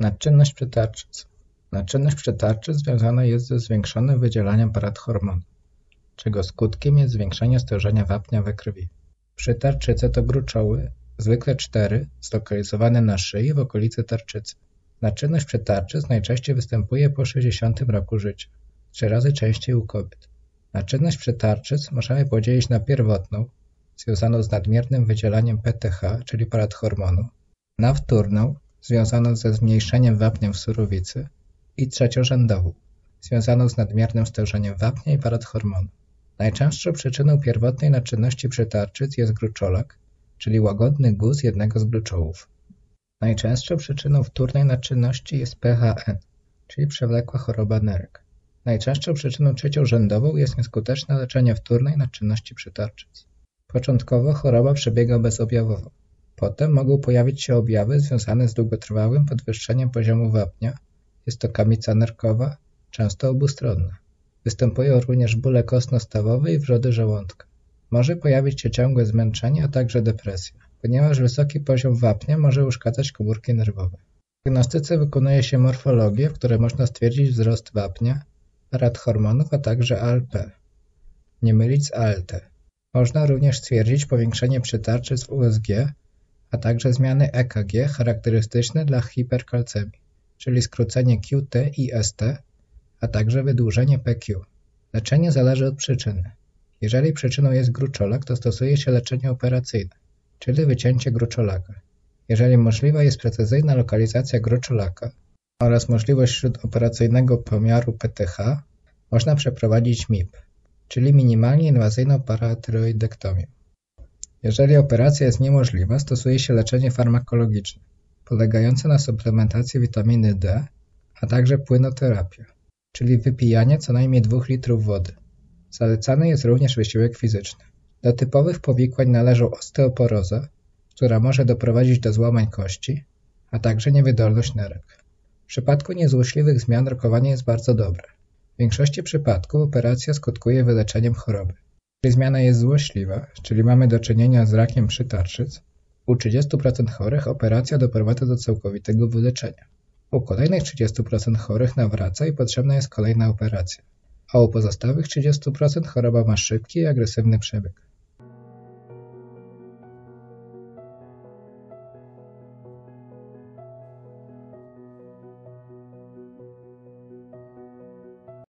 Nadczynność przetarczyc. Nadczynność przetarczyc związana jest ze zwiększonym wydzielaniem parathormonu, czego skutkiem jest zwiększenie stężenia wapnia we krwi. Przytarczyce to gruczoły, zwykle cztery, zlokalizowane na szyi w okolicy tarczycy. Nadczynność przetarczyc najczęściej występuje po 60 roku życia, trzy razy częściej u kobiet. Nadczynność przetarczyc możemy podzielić na pierwotną, związaną z nadmiernym wydzielaniem PTH, czyli parathormonu, na wtórną, związaną ze zmniejszeniem wapnia w surowicy i trzeciorzędową, związaną z nadmiernym stężeniem wapnia i parathormonu. Najczęstszą przyczyną pierwotnej nadczynności przetarczyc jest gruczolak, czyli łagodny guz jednego z gruczołów. Najczęstszą przyczyną wtórnej nadczynności jest PHN, czyli przewlekła choroba nerek. Najczęstszą przyczyną trzeciorzędową jest nieskuteczne leczenie wtórnej nadczynności przetarczyc. Początkowo choroba przebiega bezobjawowo. Potem mogą pojawić się objawy związane z długotrwałym podwyższeniem poziomu wapnia. Jest to kamica nerkowa, często obustronna. Występują również bóle kostno-stawowe i wrzody żołądka. Może pojawić się ciągłe zmęczenie, a także depresja, ponieważ wysoki poziom wapnia może uszkadzać komórki nerwowe. W diagnostyce wykonuje się morfologię, w której można stwierdzić wzrost wapnia, rad hormonów, a także ALP. Nie mylić z ALT. Można również stwierdzić powiększenie przytarczyc w USG, a także zmiany EKG charakterystyczne dla hiperkalcemii, czyli skrócenie QT i ST, a także wydłużenie PQ. Leczenie zależy od przyczyny. Jeżeli przyczyną jest gruczolak, to stosuje się leczenie operacyjne, czyli wycięcie gruczolaka. Jeżeli możliwa jest precyzyjna lokalizacja gruczolaka oraz możliwość śródoperacyjnego pomiaru PTH, można przeprowadzić MIP, czyli minimalnie inwazyjną paratyroidektomię. Jeżeli operacja jest niemożliwa, stosuje się leczenie farmakologiczne, polegające na suplementacji witaminy D, a także płynoterapia, czyli wypijanie co najmniej 2 litrów wody. Zalecany jest również wysiłek fizyczny. Do typowych powikłań należą osteoporoza, która może doprowadzić do złamań kości, a także niewydolność nerek. W przypadku niezłośliwych zmian rokowanie jest bardzo dobre. W większości przypadków operacja skutkuje wyleczeniem choroby. Jeżeli zmiana jest złośliwa, czyli mamy do czynienia z rakiem przytarczyc, u 30% chorych operacja doprowadza do całkowitego wyleczenia. U kolejnych 30% chorych nawraca i potrzebna jest kolejna operacja, a u pozostałych 30% choroba ma szybki i agresywny przebieg.